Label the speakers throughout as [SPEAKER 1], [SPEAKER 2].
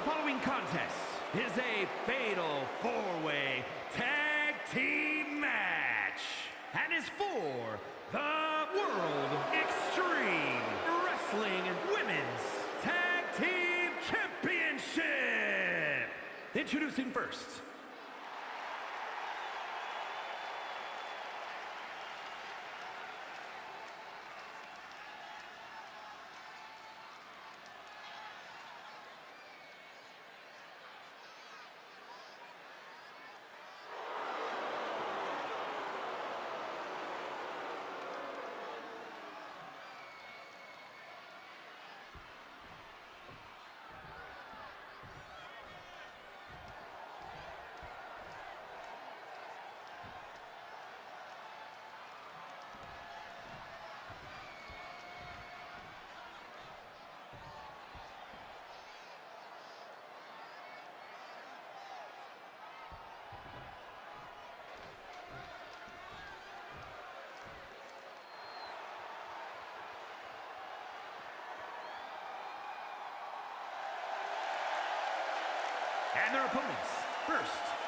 [SPEAKER 1] The following contest is a fatal four-way tag team match and is for the World Extreme Wrestling Women's Tag Team Championship. Introducing first, and their opponents. First,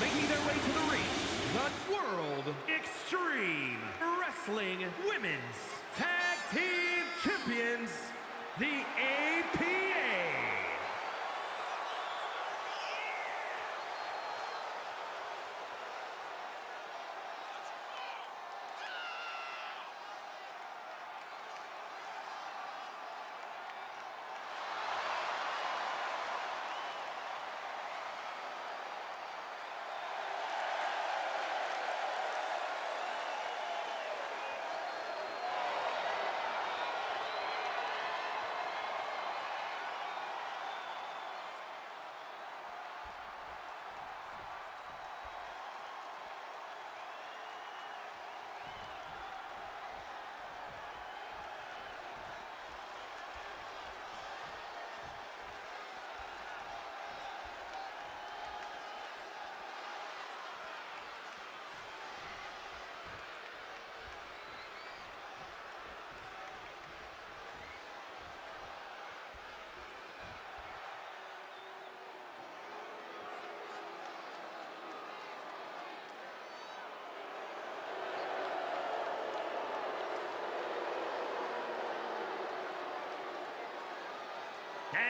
[SPEAKER 1] making their way to the ring, the World Extreme Wrestling Women's Tag Team Champions, the APA.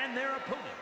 [SPEAKER 1] And their opponents.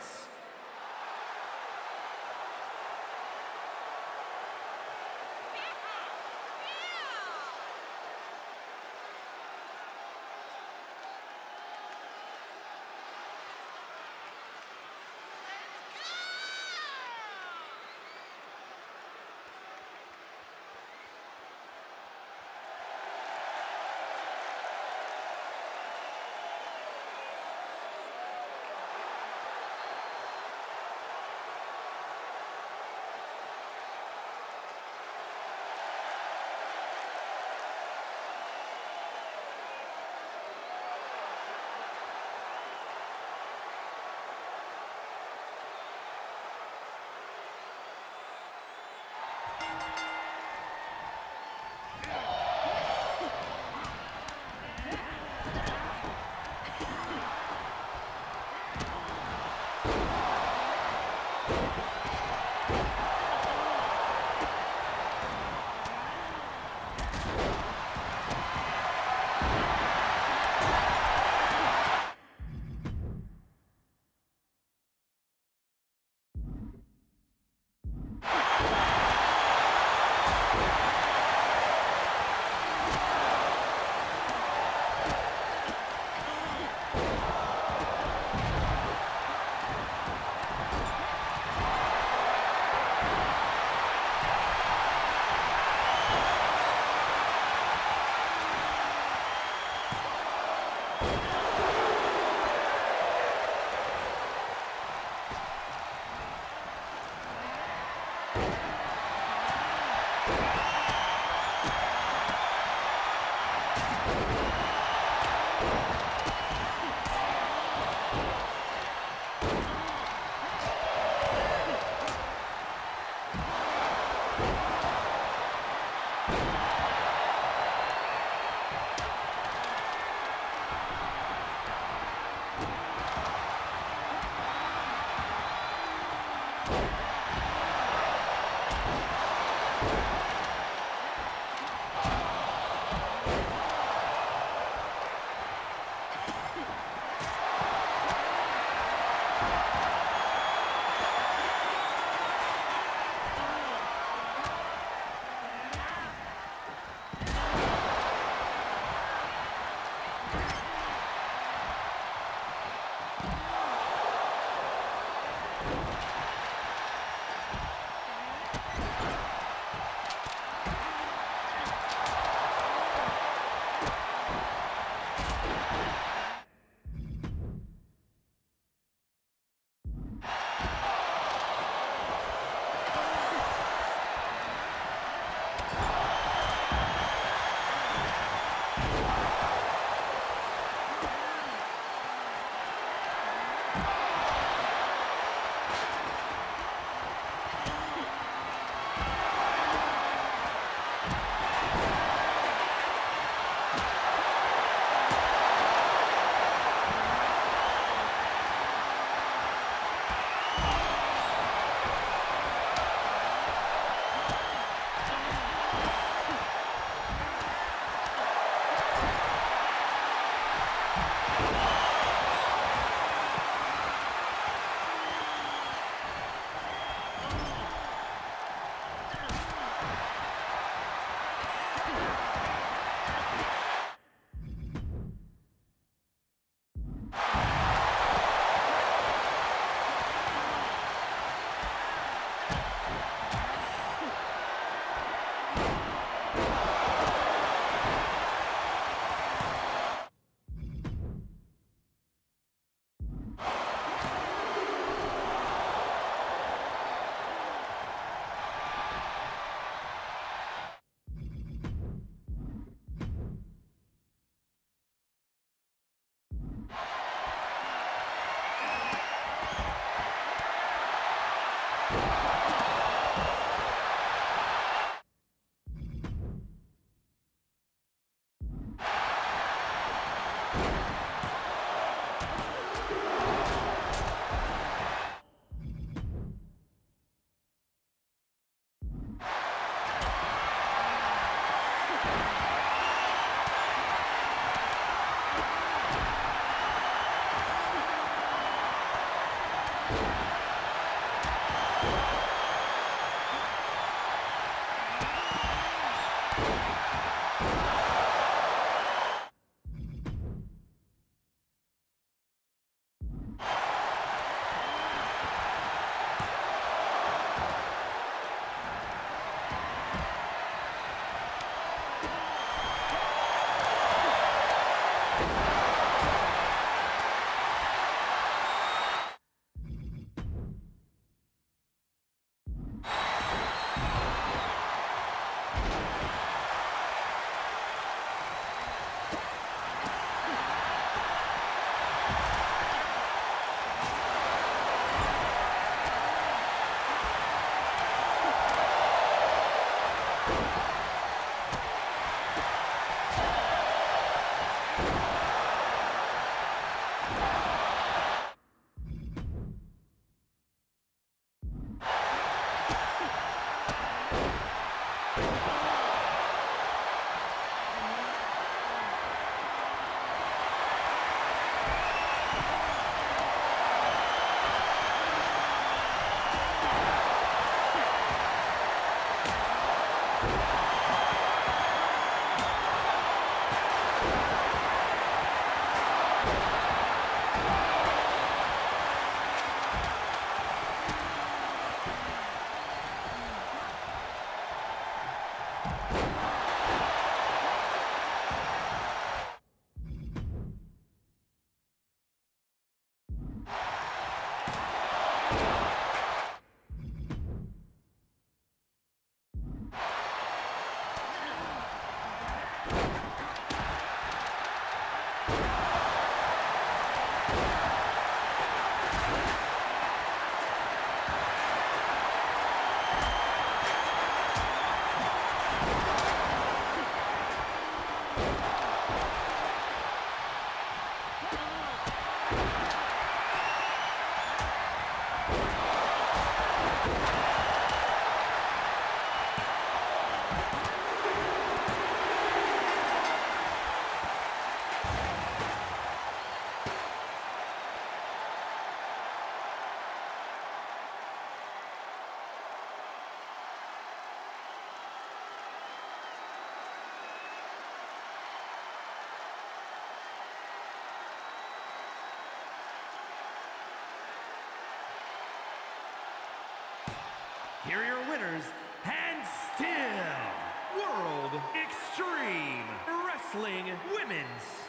[SPEAKER 1] Here are your winners, and still. World Extreme Wrestling Women's